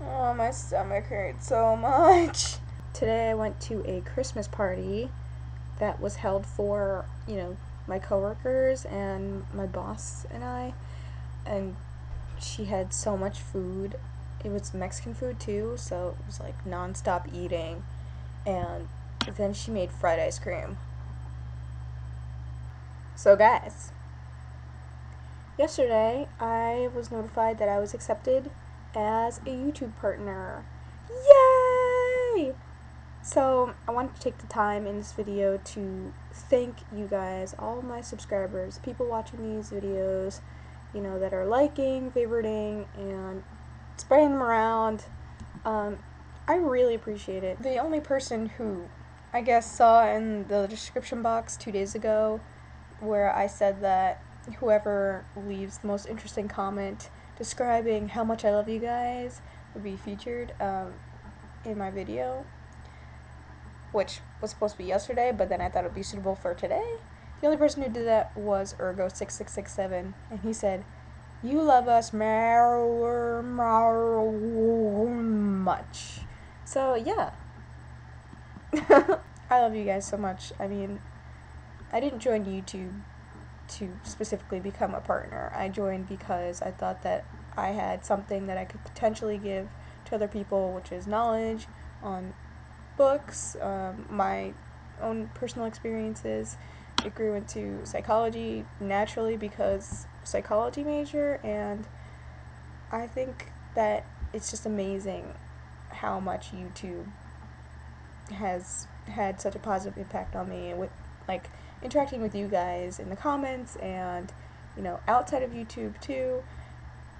Oh, my stomach hurts so much. Today I went to a Christmas party that was held for, you know, my coworkers and my boss and I. And she had so much food. It was Mexican food too, so it was like nonstop eating. And then she made fried ice cream. So, guys, yesterday I was notified that I was accepted as a YouTube partner. Yay! So, I wanted to take the time in this video to thank you guys, all my subscribers, people watching these videos, you know, that are liking, favoriting, and spreading them around. Um, I really appreciate it. The only person who I guess saw in the description box two days ago where I said that whoever leaves the most interesting comment describing how much I love you guys would be featured um, in my video, which was supposed to be yesterday, but then I thought it would be suitable for today. The only person who did that was urgo6667, and he said, You love us much. So, yeah. I love you guys so much. I mean, I didn't join YouTube to specifically become a partner. I joined because I thought that I had something that I could potentially give to other people, which is knowledge on books, um, my own personal experiences. It grew into psychology naturally because psychology major, and I think that it's just amazing how much YouTube has had such a positive impact on me with like interacting with you guys in the comments and you know outside of YouTube too.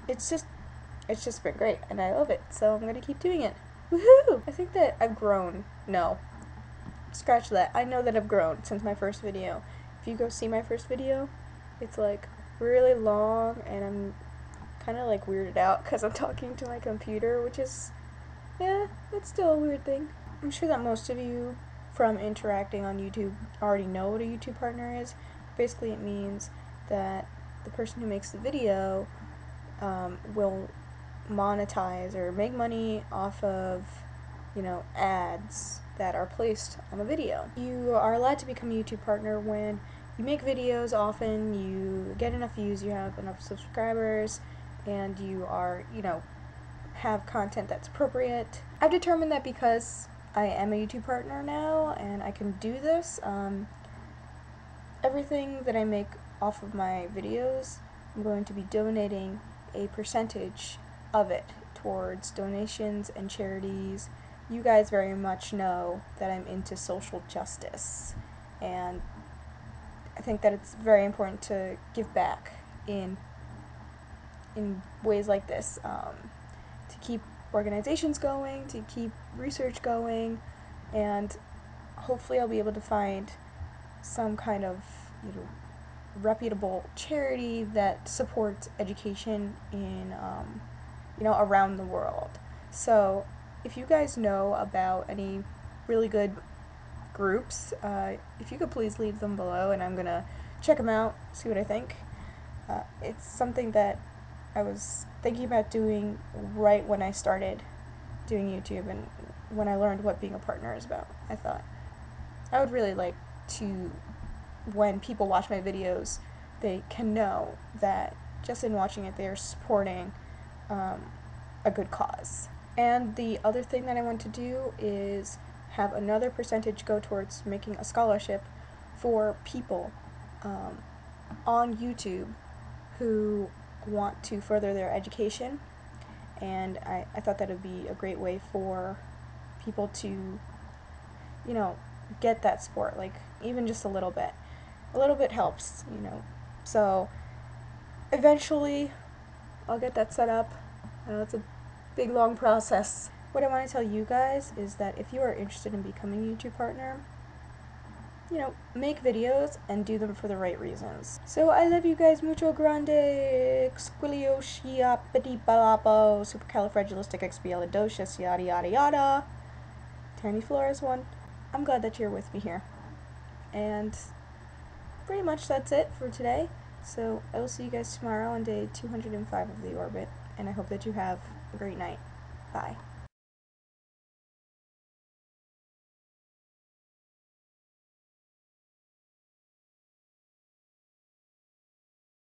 It's just it's just been great and I love it. So I'm gonna keep doing it. Woohoo! I think that I've grown. No. Scratch that. I know that I've grown since my first video. If you go see my first video, it's like really long and I'm kind of like weirded out because I'm talking to my computer, which is, yeah, it's still a weird thing. I'm sure that most of you from interacting on YouTube already know what a YouTube partner is. Basically, it means that the person who makes the video um, will monetize or make money off of, you know, ads that are placed on the video. You are allowed to become a YouTube partner when you make videos often, you get enough views, you have enough subscribers, and you are, you know, have content that's appropriate. I've determined that because I am a YouTube partner now and I can do this. Um, everything that I make off of my videos, I'm going to be donating a percentage of it towards donations and charities. You guys very much know that I'm into social justice and I think that it's very important to give back in in ways like this um, to keep organizations going, to keep research going, and hopefully I'll be able to find some kind of you know reputable charity that supports education in um, you know around the world. So if you guys know about any really good groups, uh, if you could please leave them below, and I'm gonna check them out, see what I think. Uh, it's something that I was thinking about doing right when I started doing YouTube and when I learned what being a partner is about. I thought I would really like to, when people watch my videos, they can know that just in watching it, they are supporting um, a good cause. And the other thing that I want to do is have another percentage go towards making a scholarship for people um, on YouTube who want to further their education. And I, I thought that would be a great way for people to you know get that sport, like even just a little bit. A little bit helps you know. So eventually I'll get that set up. I know it's a big long process. What I want to tell you guys is that if you are interested in becoming a YouTube partner you know, make videos and do them for the right reasons. So I love you guys mucho grande, squiliosciapidipalapo, supercalifragilisticexpialidocious, yada yada yada. Tammy Flores one. I'm glad that you're with me here. And pretty much that's it for today. So I will see you guys tomorrow on day 205 of the orbit, and I hope that you have a great night. Bye.